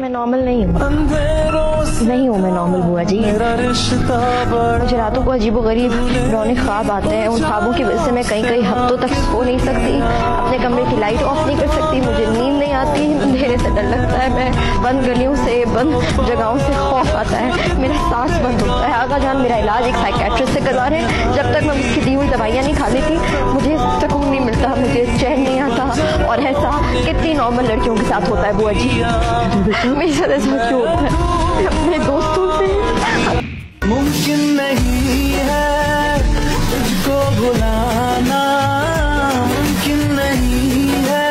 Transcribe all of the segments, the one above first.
मैं नॉर्मल नहीं हूँ। नहीं हूँ मैं नॉर्मल बुआ जी। मुझे रातों को अजीब गरीब रौने ख्वाब आते हैं। उन ख्वाबों की वजह से मैं कई कई हफ्तों तक सो नहीं सकती। अपने कमरे की लाइट ऑफ़ नहीं कर सकती। मुझे नींद नहीं आती। अंधेरे से डर लगता है। मैं बंद गलियों से, बंद जगहों से खौफ आता है। मेरा सांस बंद होता है। आगा जान मेरा इलाज एक साइकेट्रिस्ट से करवा रहे हैं। जब तक मैं उसकी दी हुई दवाइयाँ नहीं खा लेती, मुझे सुकून नहीं मिलता। मुझे चैन नहीं आता। और ऐसा कितनी नॉर्मल लड़कियों के साथ होता है बुआ जी। मेरे साथ ऐसा क्यों होता है? अपने दोस्तों से। मुमकिन नहीं है तुझको भुलाना। मुमकिन नहीं है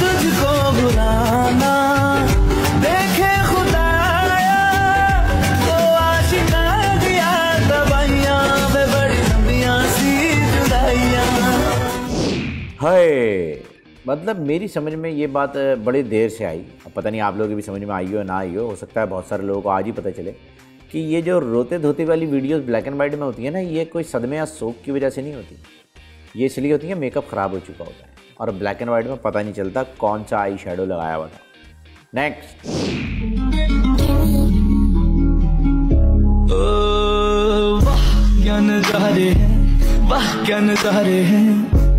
तुझको भुलाना। देखे खुदाया तो आशिका दिया दवाइयाँ। वे बड़ी लंबियाँ सी जुदाइयाँ। हाय। मतलब मेरी समझ में ये बात बड़ी देर से आई। अब पता नहीं आप लोगों की भी समझ में आई हो या ना आई हो हो सकता है बहुत सारे लोगों को आज ही पता चले कि ये जो रोते धोते वाली वीडियोस ब्लैक एंड वाइट में होती है ना, ये कोई सदमे या शोक की वजह से नहीं होती। ये इसलिए होती है मेकअप ख़राब हो चुका होता है और ब्लैक एंड वाइट में पता नहीं चलता कौन सा आई शेडो लगाया हुआ था। नेक्स्ट। वाह, क्या नजारे वाह, क्या नजारे हैं।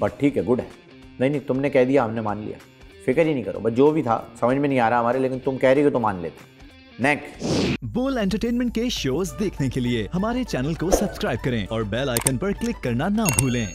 बट ठीक है गुड है। नहीं नहीं, तुमने कह दिया, हमने मान लिया। फ़िक्र ही नहीं करो, बस जो भी था, समझ में नहीं आ रहा हमारे, लेकिन तुम कह रही हो तो मान लेते नेक्स्ट बोल एंटरटेनमेंट के शोज़ देखने के लिए हमारे चैनल को सब्सक्राइब करें और बेल आइकन पर क्लिक करना ना भूलें।